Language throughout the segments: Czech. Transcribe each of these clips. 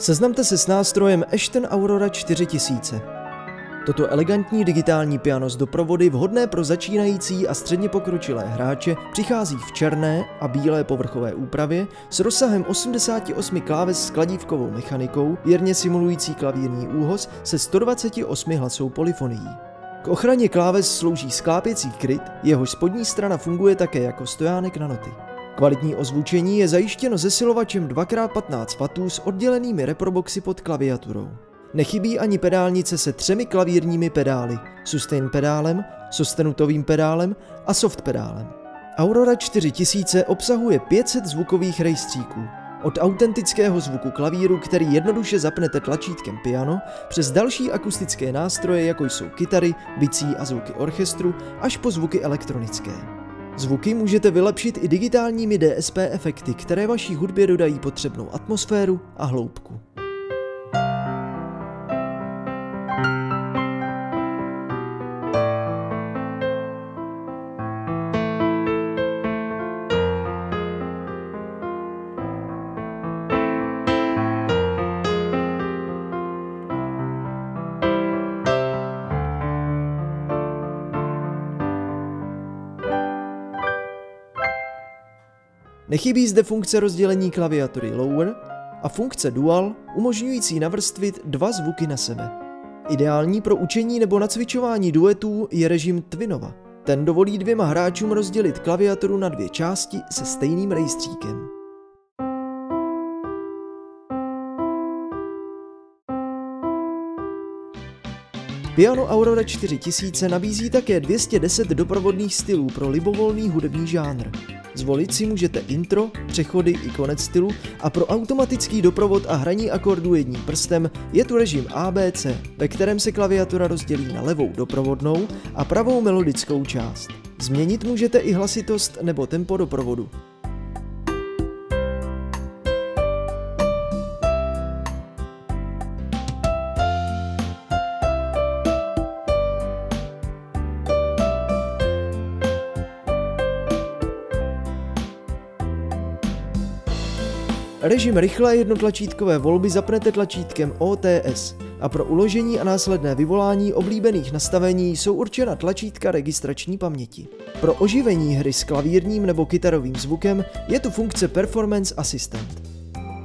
Seznamte se s nástrojem Ashton Aurora 4000. Toto elegantní digitální piano z doprovody vhodné pro začínající a středně pokročilé hráče přichází v černé a bílé povrchové úpravě s rozsahem 88 kláves s kladívkovou mechanikou, věrně simulující klavírní úhoz se 128 hlasou polyfonií. K ochraně kláves slouží sklápěcí kryt, jehož spodní strana funguje také jako stojánek na noty. Kvalitní ozvučení je zajištěno zesilovačem 2x15 W s oddělenými reproboxy pod klaviaturou. Nechybí ani pedálnice se třemi klavírními pedály, sustain pedálem, sostenutovým pedálem a soft pedálem. Aurora 4000 obsahuje 500 zvukových rejstříků, od autentického zvuku klavíru, který jednoduše zapnete tlačítkem piano, přes další akustické nástroje, jako jsou kytary, bicí a zvuky orchestru, až po zvuky elektronické. Zvuky můžete vylepšit i digitálními DSP efekty, které vaší hudbě dodají potřebnou atmosféru a hloubku. Nechybí zde funkce rozdělení klaviatury lower a funkce dual umožňující navrstvit dva zvuky na sebe. Ideální pro učení nebo nacvičování duetů je režim Twinova. Ten dovolí dvěma hráčům rozdělit klaviaturu na dvě části se stejným rejstříkem. Piano Aurora 4000 nabízí také 210 doprovodných stylů pro libovolný hudební žánr. Zvolit si můžete intro, přechody i konec stylu a pro automatický doprovod a hraní akordů jedním prstem je tu režim ABC, ve kterém se klaviatura rozdělí na levou doprovodnou a pravou melodickou část. Změnit můžete i hlasitost nebo tempo doprovodu. Režim rychlé jednotlačítkové volby zapnete tlačítkem OTS a pro uložení a následné vyvolání oblíbených nastavení jsou určena tlačítka registrační paměti. Pro oživení hry s klavírním nebo kytarovým zvukem je tu funkce Performance Assistant.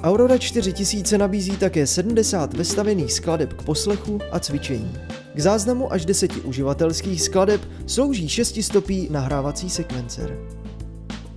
Aurora 4000 nabízí také 70 vestavených skladeb k poslechu a cvičení. K záznamu až 10 uživatelských skladeb slouží 6 stopí nahrávací sekvencer.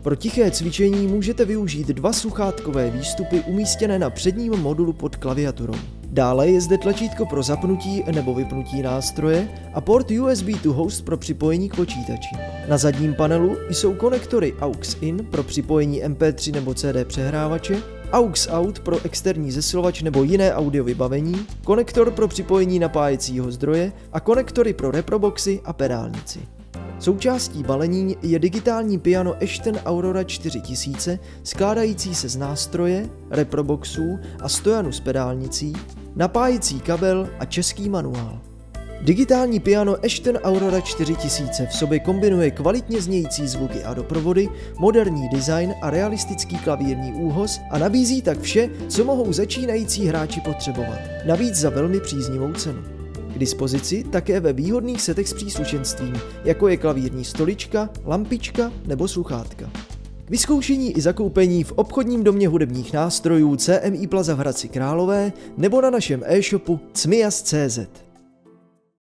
Pro tiché cvičení můžete využít dva sluchátkové výstupy umístěné na předním modulu pod klaviaturou. Dále je zde tlačítko pro zapnutí nebo vypnutí nástroje a port USB to host pro připojení k počítači. Na zadním panelu jsou konektory AUX IN pro připojení MP3 nebo CD přehrávače, AUX Out pro externí zesilovač nebo jiné audio vybavení, konektor pro připojení napájecího zdroje a konektory pro reproboxy a pedálnici. Součástí balení je digitální piano Ashton Aurora 4000, skládající se z nástroje, reproboxů a stojanu s pedálnicí, napájící kabel a český manuál. Digitální piano Ashton Aurora 4000 v sobě kombinuje kvalitně znějící zvuky a doprovody, moderní design a realistický klavírní úhoz a nabízí tak vše, co mohou začínající hráči potřebovat. Navíc za velmi příznivou cenu. Dispozici také ve výhodných setech s příslušenstvím, jako je klavírní stolička, lampička nebo sluchátka. K vyzkoušení i zakoupení v obchodním domě hudebních nástrojů CMI Plaza v Hradci Králové nebo na našem e-shopu cmias.cz.